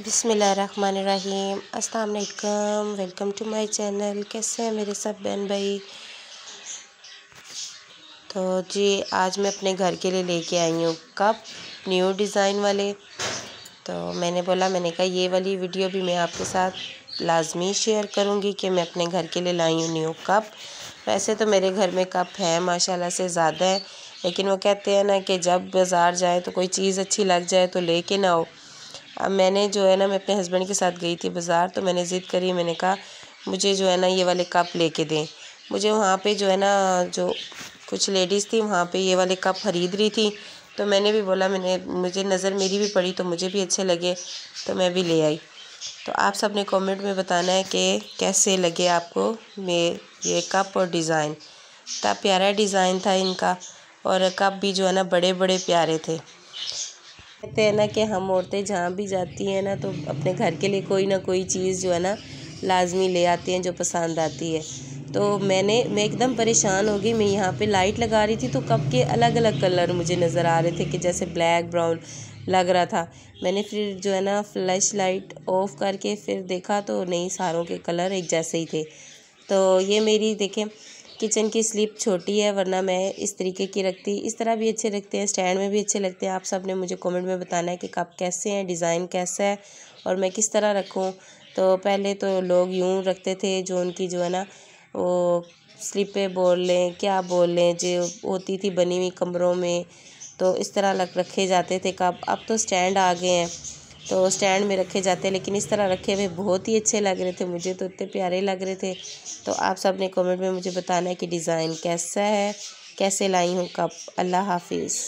बिसमीम अस्सलाम वालेकुम वेलकम टू माय चैनल। कैसे हैं मेरे सब बहन भाई? तो जी, आज मैं अपने घर के लिए लेके आई हूँ कप न्यू डिज़ाइन वाले। तो मैंने बोला, मैंने कहा, ये वाली वीडियो भी मैं आपके साथ लाजमी शेयर करूँगी कि मैं अपने घर के लिए लाई हूँ न्यू कप। वैसे तो मेरे घर में कप है, माशाल्लाह से ज़्यादा है। लेकिन वो कहते हैं ना कि जब बाज़ार जाए तो कोई चीज़ अच्छी लग जाए तो लेके ना हो अब मैंने जो है ना, मैं अपने हस्बैंड के साथ गई थी बाज़ार तो मैंने ज़िद करी, मैंने कहा, मुझे जो है ना, ये वाले कप लेके दें। मुझे वहाँ पे जो है ना, जो कुछ लेडीज़ थी, वहाँ पे ये वाले कप ख़रीद रही थी तो मैंने भी बोला, मैंने, मुझे नज़र मेरी भी पड़ी तो मुझे भी अच्छे लगे तो मैं भी ले आई। तो आप सबने कमेंट में बताना है कि कैसे लगे आपको मे, ये कप और डिज़ाइन इतना प्यारा डिज़ाइन था इनका, और कप भी जो है ना बड़े बड़े प्यारे थे। कहते हैं ना कि हम औरतें जहाँ भी जाती हैं ना तो अपने घर के लिए कोई ना कोई चीज़ जो है ना, लाजमी ले आती हैं जो पसंद आती है। तो मैंने, मैं एकदम परेशान हो गई। मैं यहाँ पे लाइट लगा रही थी तो कब के अलग अलग कलर मुझे नज़र आ रहे थे कि जैसे ब्लैक, ब्राउन लग रहा था। मैंने फिर जो है ना, फ्लैश लाइट ऑफ़ करके फिर देखा तो नहीं, सारों के कलर एक जैसे ही थे। तो ये मेरी, देखें किचन की स्लिप छोटी है, वरना मैं इस तरीके की रखती। इस तरह भी अच्छे लगते हैं, स्टैंड में भी अच्छे लगते हैं। आप सबने मुझे कमेंट में बताना है कि कप कैसे हैं, डिज़ाइन कैसा है और मैं किस तरह रखूँ। तो पहले तो लोग यूँ रखते थे जो उनकी जो है ना, वो स्लिपें बोल लें, क्या बोल लें, जो होती थी बनी हुई कमरों में तो इस तरह लग रखे जाते थे कप। अब तो स्टैंड आ गए हैं। तो स्टैंड में रखे जाते हैं, लेकिन इस तरह रखे हुए बहुत ही अच्छे लग रहे थे, मुझे तो इतने प्यारे लग रहे थे। तो आप सबने कमेंट में मुझे बताना है कि डिज़ाइन कैसा है, कैसे लाई हूँ कप, अल्लाह हाफिज़।